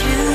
you.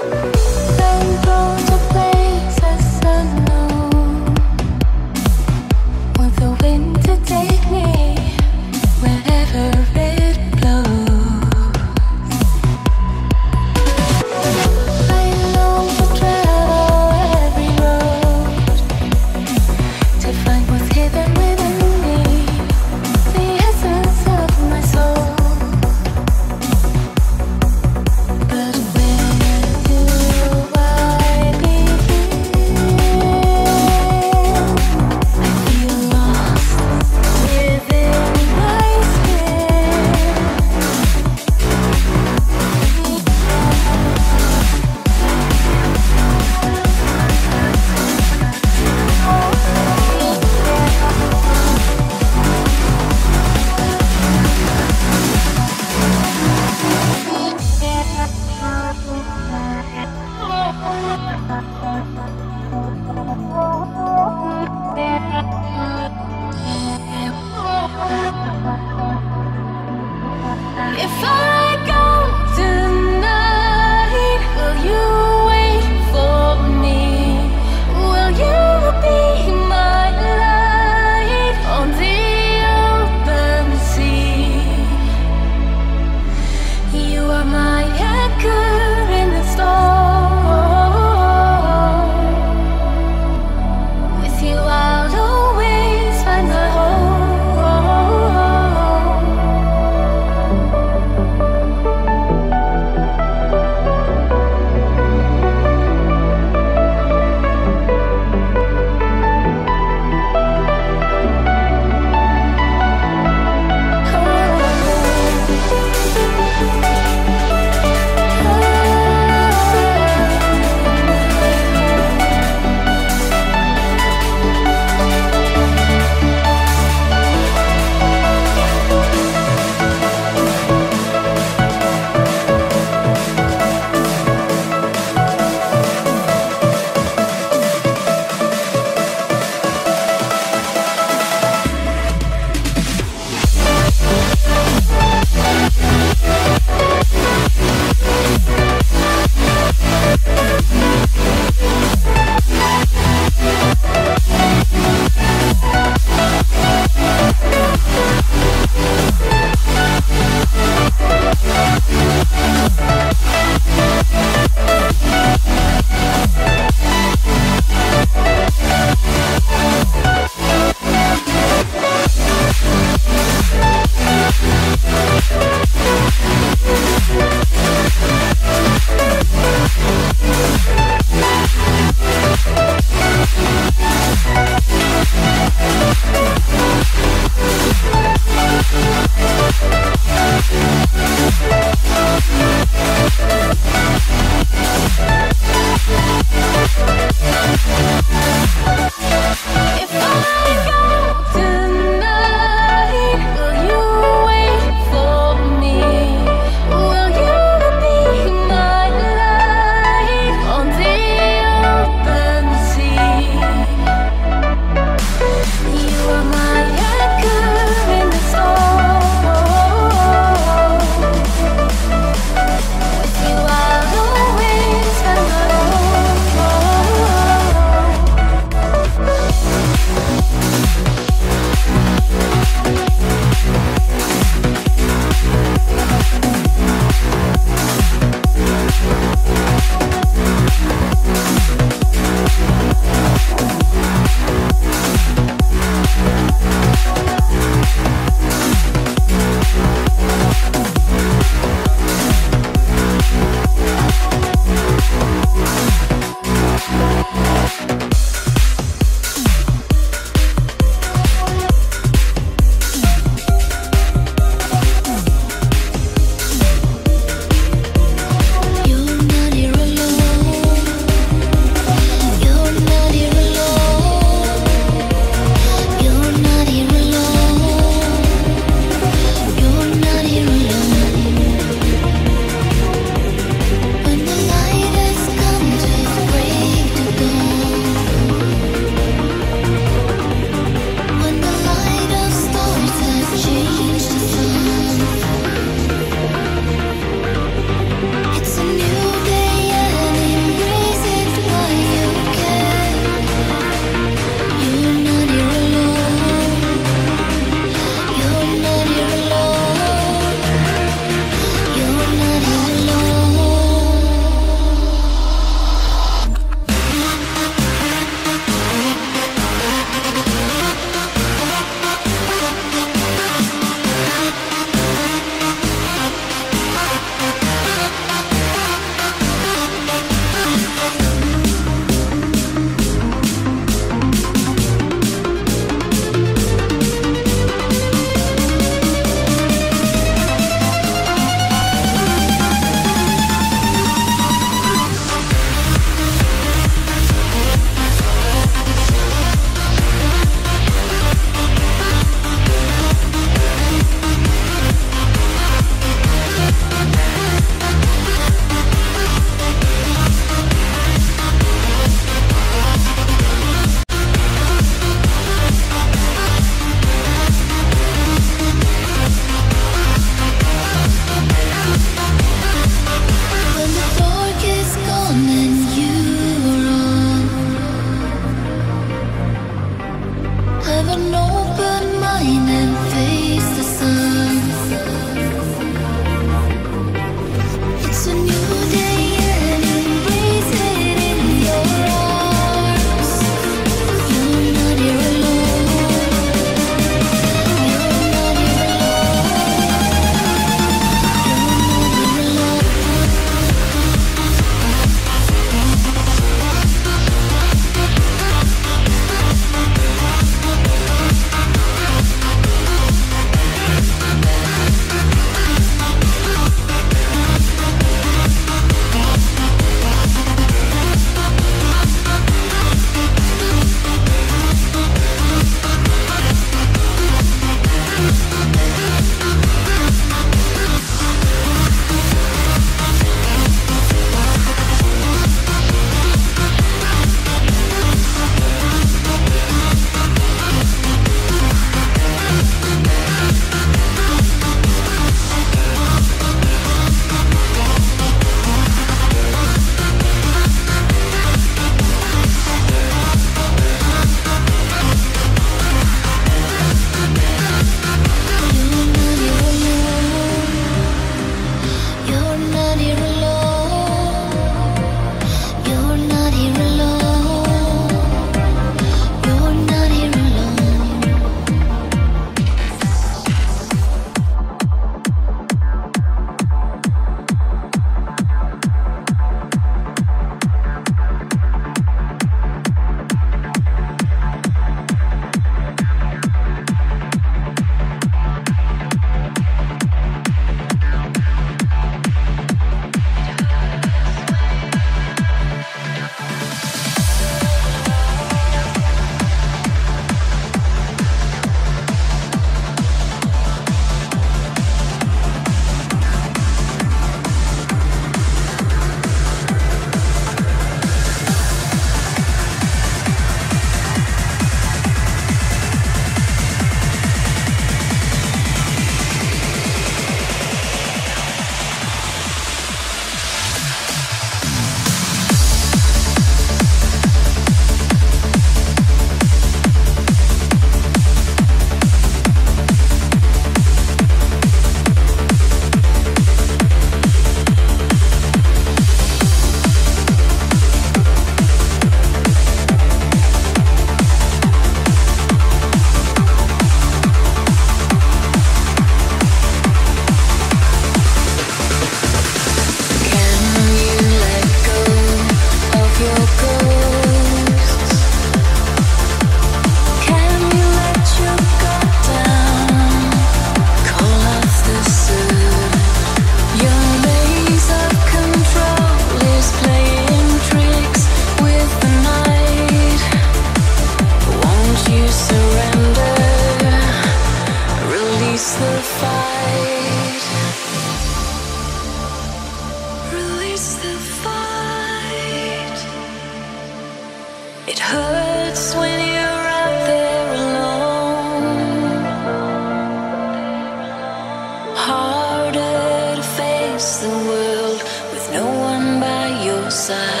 Side.